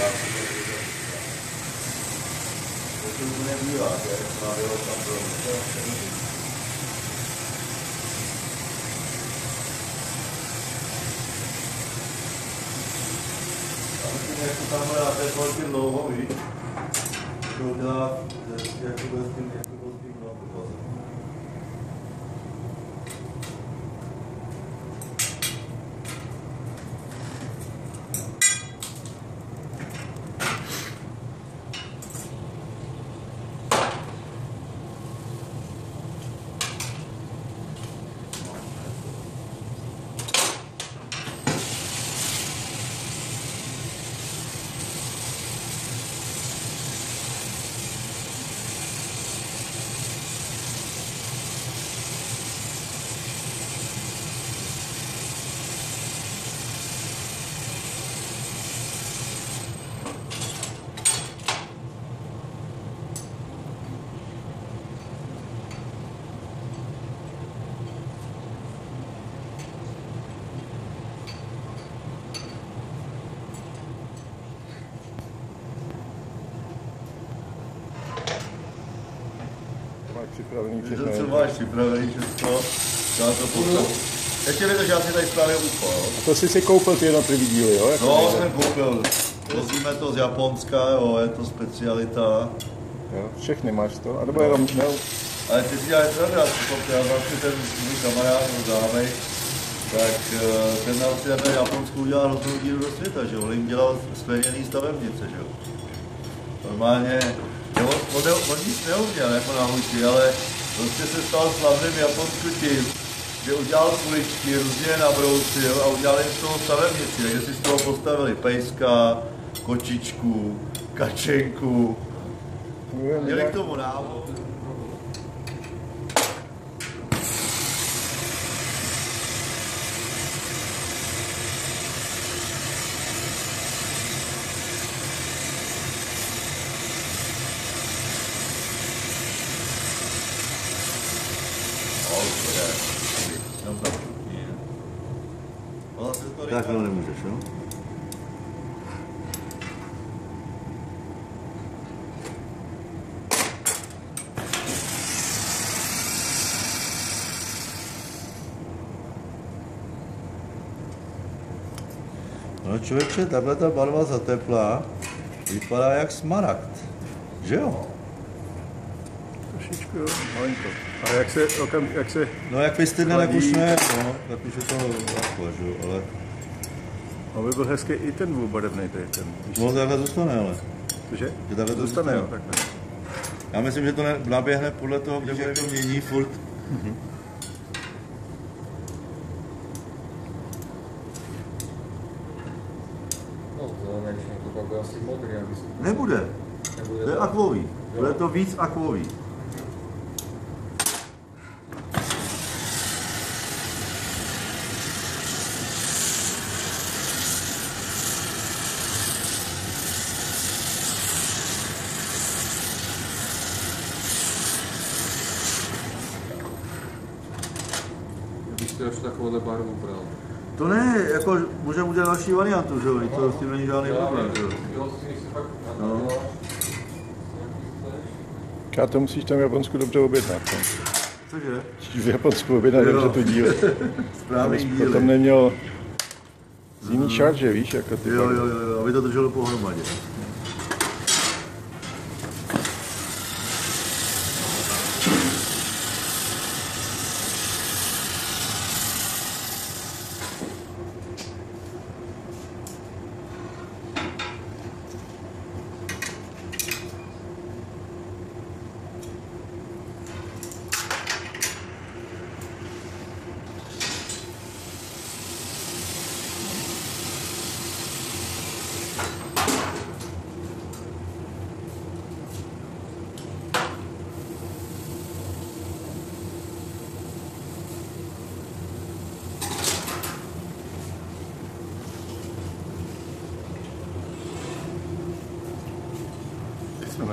Já si to vydat. To se mu nebývá, to je právě tam bylo. Já myslím, jak to tamhle na té polky dlouho, víš? To udělá, jak to bude připravený všechno. Že co máš připravený všechno, dá to potom. Ještě vydrž, já si tady spravím úkol. A to jsi si koupil ty jednotlivý díly, jo? Jako No, jsem koupil. Vozíme to z Japonska, jo, je to specialita. jo? Všechny máš to? A nebo jenom, no, Ale ty si děláš pravda, já vlastně ten můj kamarád, můj známej, tak eh, ten nám si v Japonsku udělal hroznou díru do světa, že jo, on jim dělal skleněný stavebnice, že jo. Normálně, jo, on, on, nic neuměl jako na huti, ale prostě se stal slavným Japonsku tím, že udělal kuličky, různě je nabrousil a udělal jim z toho stavebnici, takže si z toho postavili pejska, kočičku, kačenku, měli k tomu návod. Takhle nemůžeš, jo? No člověče, tahle ta barva zateplá vypadá jak smaragd, že jo? Trošičku, jo, malinko. A jak se, okam, jak se, No jak vystydne, tak už ne, no, tak už je to takhle, že jo, ale aby byl hezký i ten dvoubarevný, to je ten. no takhle zůstane, ale. Cože? Že takhle to Zůstane, jo, takhle. Já myslím, že to ne, naběhne podle toho, kde bude to mění furt. No, aby si Nebude, nebude to je akvový, bude to víc akvový. Si až takovouhle barvu bral. To ne, jako můžeme udělat další variantu, že jo, to s tím není žádný problém, že jo. No. Já to musíš tam v Japonsku dobře objednat. No. Cože? V Japonsku objednat dobře tu díl. Správný díly. potom neměl z jiný charge, víš, jako ty jo, jo, jo, aby to drželo pohromadě.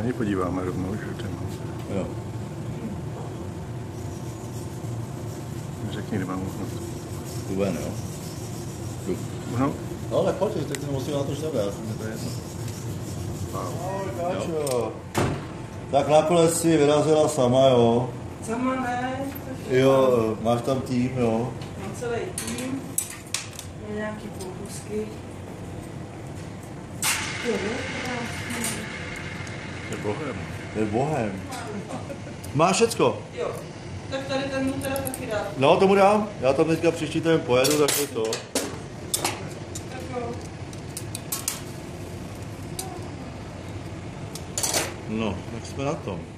Ně podíváme rovnou, že ten. Jo. Řekni, kde mám možnost. Uven, jo. fotku. No, No tak pojď, teď si musím natočit tebe, já jsem to je jedno. Ahoj, Káčo. Tak nakonec si vyrazila sama, jo? Sama ne, Jo, máš tam tým, jo? mám celý tým, mám nějaký pokusky. Jo. Je bohem. To je bohem. Máš všecko? Jo, tak tady ten mu teda taky dá. No, tomu dám. Já tam teďka příští týden pojedu, tak to. Tak jo. No, tak jsme na tom.